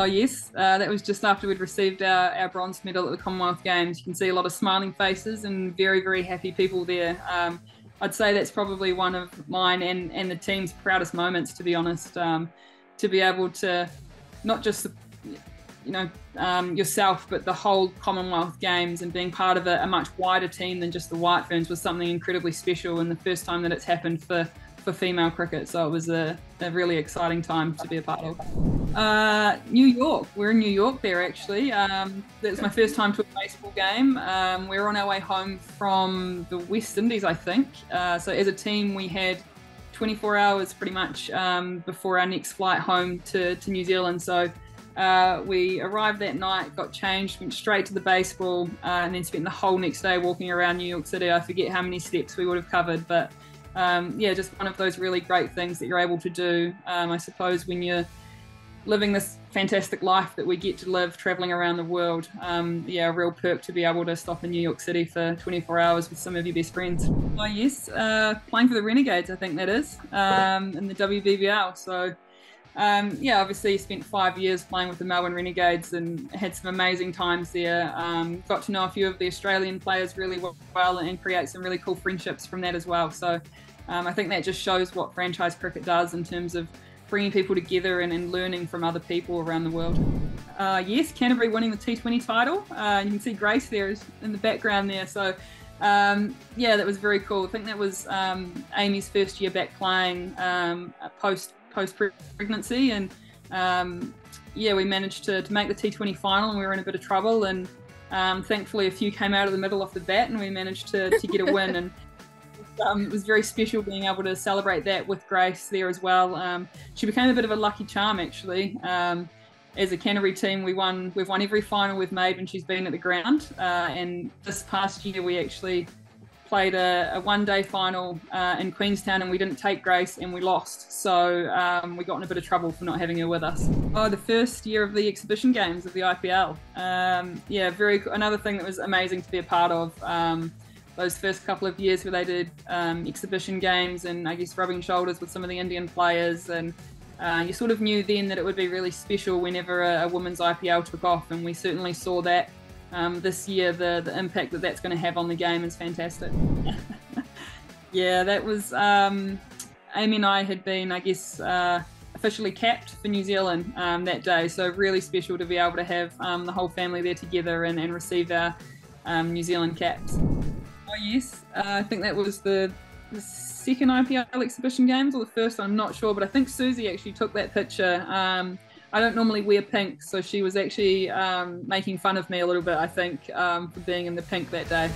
Oh, yes. Uh, that was just after we'd received our, our bronze medal at the Commonwealth Games. You can see a lot of smiling faces and very, very happy people there. Um, I'd say that's probably one of mine and, and the team's proudest moments, to be honest. Um, to be able to not just, you know, um, yourself, but the whole Commonwealth Games and being part of a, a much wider team than just the White Ferns was something incredibly special. And the first time that it's happened for for female cricket. So it was a, a really exciting time to be a part of. Uh, New York, we're in New York there actually. Um, that's my first time to a baseball game. Um, we are on our way home from the West Indies, I think. Uh, so as a team, we had 24 hours pretty much um, before our next flight home to, to New Zealand. So uh, we arrived that night, got changed, went straight to the baseball, uh, and then spent the whole next day walking around New York City. I forget how many steps we would have covered, but um, yeah, just one of those really great things that you're able to do. Um, I suppose when you're living this fantastic life that we get to live, traveling around the world, um, yeah, a real perk to be able to stop in New York City for 24 hours with some of your best friends. Oh yes, uh, playing for the Renegades, I think that is, um, in the WBBL. So. Um, yeah, obviously spent five years playing with the Melbourne Renegades and had some amazing times there. Um, got to know a few of the Australian players really well and create some really cool friendships from that as well. So um, I think that just shows what franchise cricket does in terms of bringing people together and, and learning from other people around the world. Uh, yes, Canterbury winning the T20 title. Uh, you can see Grace there in the background there. So um, yeah, that was very cool. I think that was um, Amy's first year back playing um, post post pregnancy, and um, yeah, we managed to, to make the T20 final, and we were in a bit of trouble, and um, thankfully a few came out of the middle off the bat, and we managed to, to get a win. and um, it was very special being able to celebrate that with Grace there as well. Um, she became a bit of a lucky charm actually. Um, as a Canterbury team, we won. We've won every final we've made when she's been at the ground. Uh, and this past year, we actually played a, a one-day final uh, in Queenstown, and we didn't take Grace, and we lost. So um, we got in a bit of trouble for not having her with us. Oh, the first year of the exhibition games of the IPL. Um, yeah, very another thing that was amazing to be a part of. Um, those first couple of years where they did um, exhibition games and I guess rubbing shoulders with some of the Indian players and uh, you sort of knew then that it would be really special whenever a, a women's IPL took off and we certainly saw that um, this year the, the impact that that's going to have on the game is fantastic. yeah, that was um, Amy and I had been I guess uh, officially capped for New Zealand um, that day so really special to be able to have um, the whole family there together and, and receive our um, New Zealand caps. Oh yes, uh, I think that was the, the, second IPL exhibition games or the first. I'm not sure, but I think Susie actually took that picture. I don't normally wear pink, so she was actually um, making fun of me a little bit. I think um, for being in the pink that day.